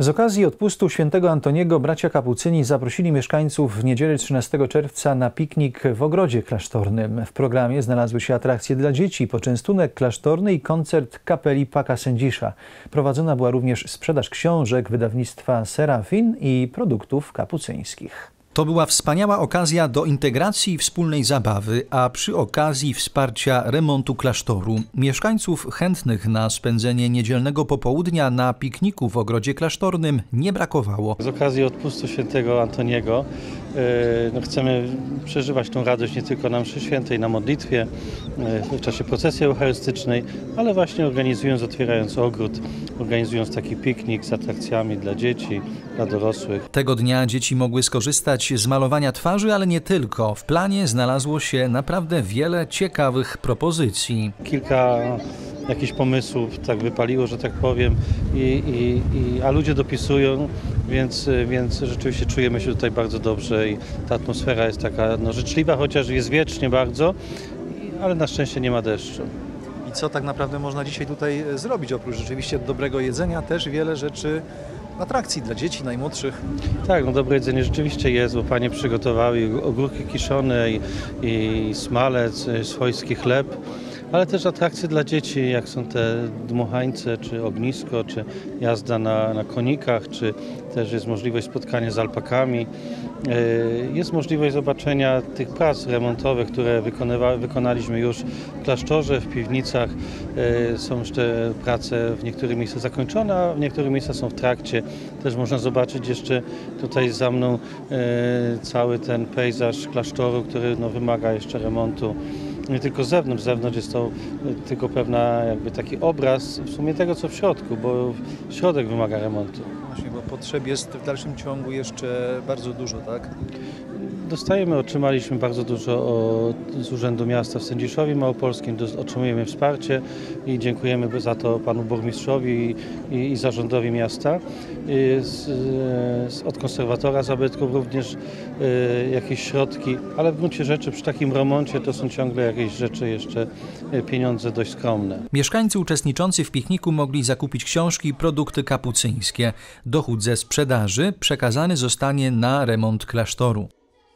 Z okazji odpustu świętego Antoniego bracia kapucyni zaprosili mieszkańców w niedzielę 13 czerwca na piknik w ogrodzie klasztornym. W programie znalazły się atrakcje dla dzieci, poczęstunek klasztorny i koncert kapeli Paka Sędzisza. Prowadzona była również sprzedaż książek wydawnictwa Serafin i produktów kapucyńskich. To była wspaniała okazja do integracji i wspólnej zabawy, a przy okazji wsparcia remontu klasztoru. Mieszkańców chętnych na spędzenie niedzielnego popołudnia na pikniku w ogrodzie klasztornym nie brakowało. Z okazji odpustu świętego Antoniego no chcemy przeżywać tą radość nie tylko na mszy świętej, na modlitwie, e, w czasie procesji eucharystycznej, ale właśnie organizując, otwierając ogród, organizując taki piknik z atrakcjami dla dzieci, dla dorosłych. Tego dnia dzieci mogły skorzystać z malowania twarzy, ale nie tylko. W planie znalazło się naprawdę wiele ciekawych propozycji. Kilka jakichś pomysłów tak wypaliło, że tak powiem, i, i, i, a ludzie dopisują, więc, więc rzeczywiście czujemy się tutaj bardzo dobrze i ta atmosfera jest taka no, życzliwa, chociaż jest wiecznie bardzo, ale na szczęście nie ma deszczu. I co tak naprawdę można dzisiaj tutaj zrobić? Oprócz rzeczywiście dobrego jedzenia, też wiele rzeczy atrakcji dla dzieci najmłodszych. Tak, no dobre jedzenie rzeczywiście jest, bo panie przygotowały ogórki kiszone i, i smalec, swojski chleb ale też atrakcje dla dzieci, jak są te dmuchańce, czy ognisko, czy jazda na, na konikach, czy też jest możliwość spotkania z alpakami. E, jest możliwość zobaczenia tych prac remontowych, które wykonaliśmy już w klasztorze, w piwnicach. E, są jeszcze prace w niektórych miejscach zakończone, a w niektórych miejscach są w trakcie. Też można zobaczyć jeszcze tutaj za mną e, cały ten pejzaż klasztoru, który no, wymaga jeszcze remontu nie tylko zewnątrz. Zewnątrz jest to e, tylko pewna jakby taki obraz w sumie tego, co w środku, bo środek wymaga remontu. Właśnie, bo potrzeb jest w dalszym ciągu jeszcze bardzo dużo, tak? Dostajemy, otrzymaliśmy bardzo dużo z Urzędu Miasta w Sędziszowie Małopolskim, otrzymujemy wsparcie i dziękujemy za to panu burmistrzowi i, i, i zarządowi miasta. I z, z, od konserwatora zabytków również y, jakieś środki, ale w gruncie rzeczy przy takim remoncie to są ciągle jakieś rzeczy jeszcze, y, pieniądze dość skromne. Mieszkańcy uczestniczący w pikniku mogli zakupić książki i produkty kapucyńskie. Dochód ze sprzedaży przekazany zostanie na remont klasztoru.